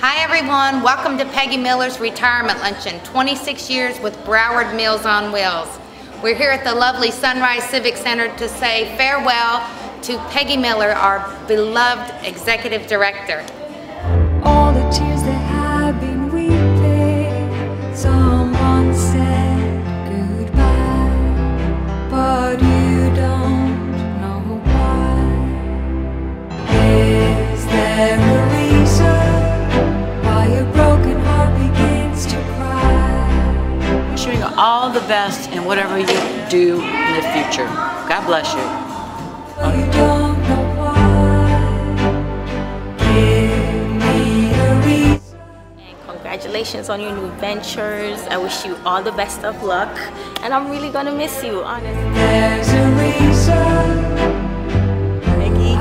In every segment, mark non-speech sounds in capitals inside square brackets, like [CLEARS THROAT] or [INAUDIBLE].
Hi everyone, welcome to Peggy Miller's Retirement Luncheon, 26 years with Broward Meals on Wheels. We're here at the lovely Sunrise Civic Center to say farewell to Peggy Miller, our beloved Executive Director. The best in whatever you do in the future. God bless you. But you don't know why. Give me a reason. And congratulations on your new ventures. I wish you all the best of luck. And I'm really gonna miss you, honestly. There's a reason. Maggie,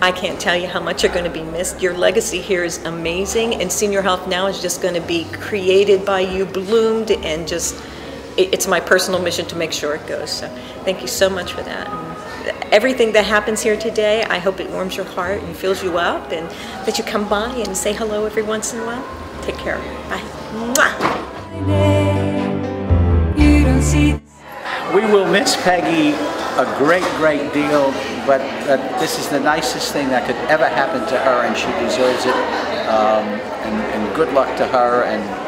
I can't tell you how much you're going to be missed. Your legacy here is amazing, and Senior Health Now is just going to be created by you, bloomed, and just it- it's my personal mission to make sure it goes. So thank you so much for that. And everything that happens here today, I hope it warms your heart and fills you up, and that you come by and say hello every once in a while. Take care. Bye. We will miss Peggy a great, great deal, but uh, this is the nicest thing that could ever happen to her, and she deserves it. Um, and, and good luck to her, and,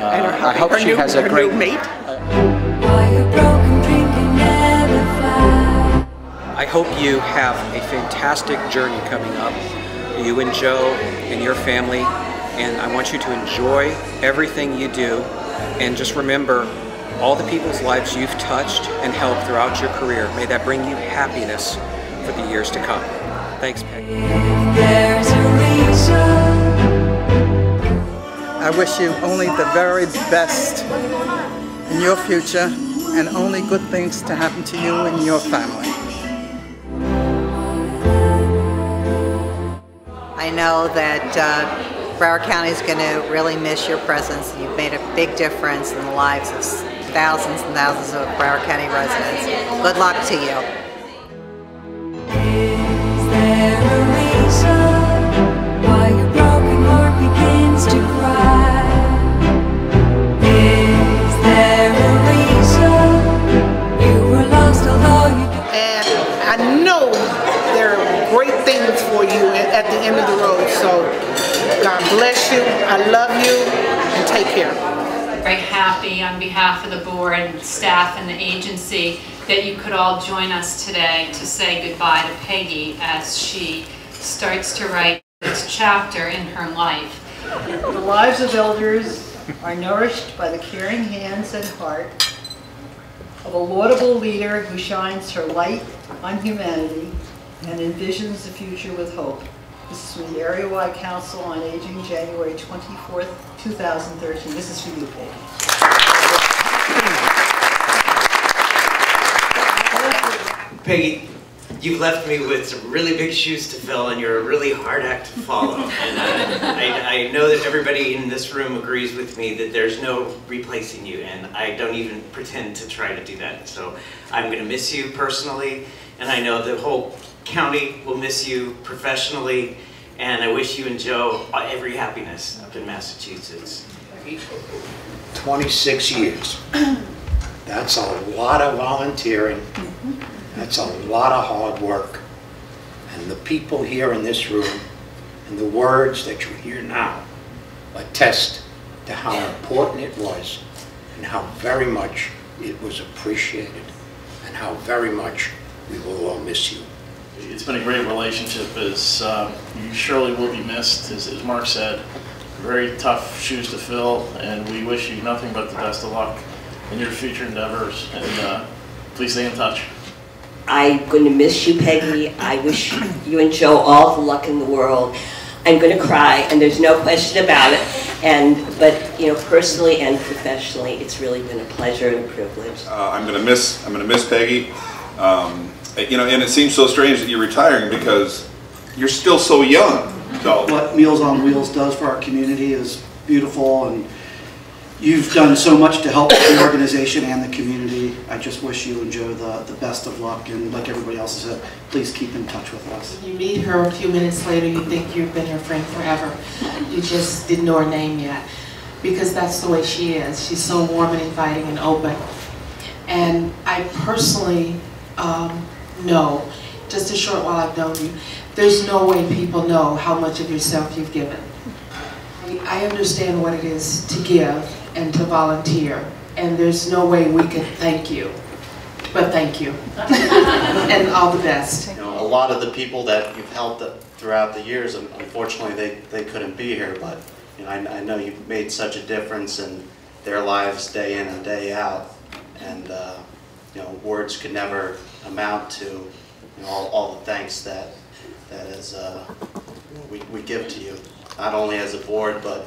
uh, I hope she has a great why a broken dream can never fly. I hope you have a fantastic journey coming up, you and Joe and your family, and I want you to enjoy everything you do, and just remember all the people's lives you've touched and helped throughout your career. May that bring you happiness for the years to come. Thanks, Peggy. I wish you only the very best in your future and only good things to happen to you and your family. I know that uh, Broward County is going to really miss your presence. You've made a big difference in the lives of thousands and thousands of Broward County residents. Good luck to you. Happy on behalf of the board and staff and the agency that you could all join us today to say goodbye to Peggy as she starts to write this chapter in her life. The lives of elders are nourished by the caring hands and heart of a laudable leader who shines her light on humanity and envisions the future with hope. This is from the Area-wide Council on Aging, January 24th, 2013. This is for you, Peggy. Peggy, you've left me with some really big shoes to fill, and you're a really hard act to follow. and I, I know that everybody in this room agrees with me that there's no replacing you, and I don't even pretend to try to do that. So I'm going to miss you personally, and I know the whole county will miss you professionally, and I wish you and Joe every happiness up in Massachusetts. 26 years. [CLEARS THROAT] That's a lot of volunteering. Mm-hmm. That's a lot of hard work. And the people here in this room and the words that you hear now attest to how important it was and how very much it was appreciated and how very much we will all miss you. It's been a great relationship. As uh, you surely will be missed, as, as Mark said. Very tough shoes to fill, and we wish you nothing but the best of luck in your future endeavors. And uh, please stay in touch. I'm going to miss you, Peggy. I wish you and Joe all the luck in the world. I'm going to cry, and there's no question about it. And but you know, personally and professionally, it's really been a pleasure and a privilege. Uh, I'm going to miss I'm going to miss Peggy. Um, you know, and it seems so strange that you're retiring because you're still so young. So What Meals on Wheels does for our community is beautiful, and You've done so much to help the organization and the community. I just wish you and Joe the, the best of luck, and like everybody else has said, please keep in touch with us. You meet her a few minutes later, you think you've been her friend forever. You just didn't know her name yet. Because that's the way she is. She's so warm and inviting and open. And I personally um, know, just a short while I've known you, there's no way people know how much of yourself you've given. I understand what it is to give and to volunteer, and there's no way we could thank you. But thank you. [LAUGHS] and all the best. You know, a lot of the people that you've helped throughout the years, unfortunately, they, they couldn't be here, but, you know, I, I know you've made such a difference in their lives day in and day out. And, uh, you know, words could never amount to, you know, all, all the thanks that, that is, uh, we, we give to you, not only as a board, but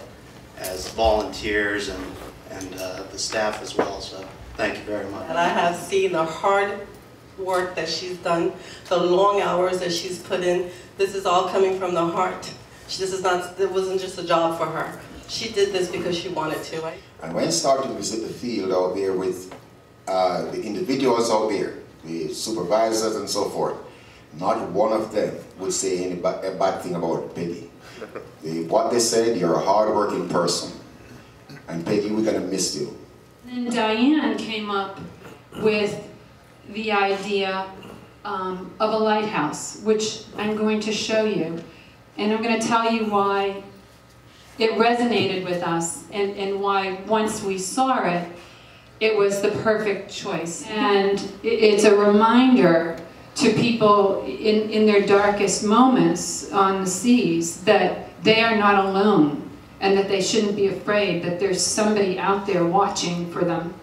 as volunteers and, and, uh, the staff as well, so thank you very much. And I have seen the hard work that she's done, the long hours that she's put in. This is all coming from the heart. She- This is not, it wasn't just a job for her. She did this because she wanted to. right? And when I started to visit the field out there with uh, the individuals out there, the supervisors and so forth, not one of them would say any ba- a bad thing about Peggy. [LAUGHS] They, what they said, you're a hardworking person. And Peggy, we're going to miss you. Then Diane came up with the idea um, of a lighthouse, which I'm going to show you. And I'm going to tell you why it resonated with us and, and why once we saw it, it was the perfect choice. And it's a reminder to people in, in their darkest moments on the seas that they are not alone and that they shouldn't be afraid, that there's somebody out there watching for them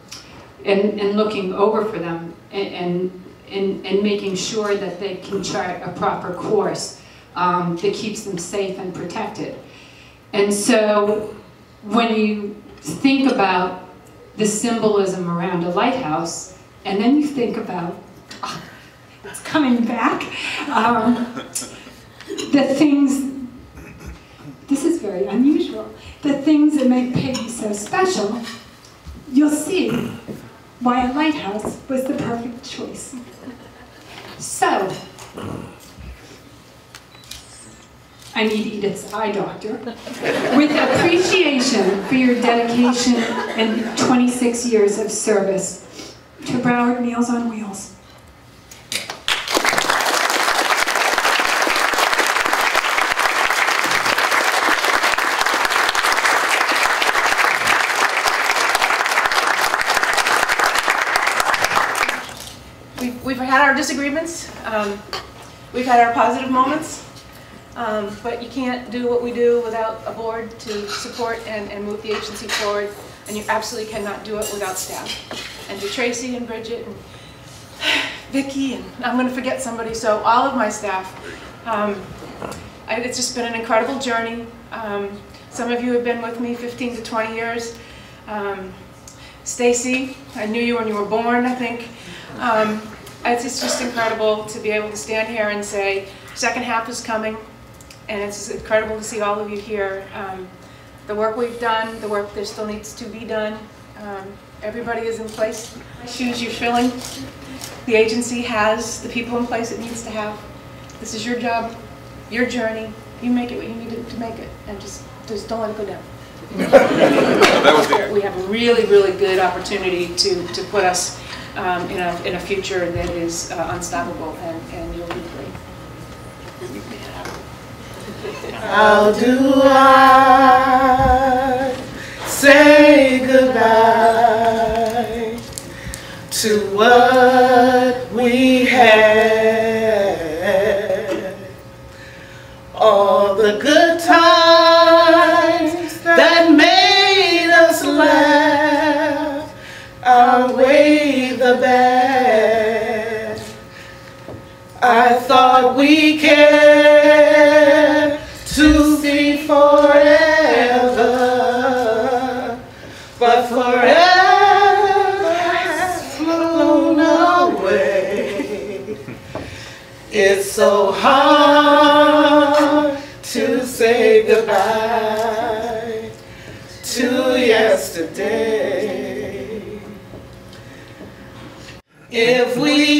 and, and looking over for them and, and, and, and making sure that they can chart a proper course um, that keeps them safe and protected. And so when you think about the symbolism around a lighthouse, and then you think about, "Ah, it's coming back, um, the things, this is very unusual, the things that make Peggy so special, you'll see why a lighthouse was the perfect choice. So, I need Edith's eye doctor. With appreciation for your dedication and 26 years of service to Broward Meals on Wheels. We've, we've had our disagreements, um, we've had our positive moments, um, but you can't do what we do without a board to support and, and move the agency forward, and you absolutely cannot do it without staff. And to Tracy and Bridget and [SIGHS] Vicki, and I'm gonna forget somebody, so all of my staff. Um, I- It's just been an incredible journey. Um, Some of you have been with me 15 to 20 years. Um, Stacy, I knew you when you were born, I think. Um, It's it's just incredible to be able to stand here and say, second half is coming, and it's incredible to see all of you here. Um, The work we've done, the work that still needs to be done, um, everybody is in place. Shoes you're filling, the agency has the people in place it needs to have. This is your job, your journey, you make it what you need to to make it, and just, just don't let it go down. That was the We have a really, really good opportunity to, to put us um, in a, in a future that is uh, unstoppable, and, and you'll be great. How do I say goodbye to what we had? All the good times that made us laugh outweigh the bad. I thought we cared Forever has flown away. It's so hard to say goodbye to yesterday. If we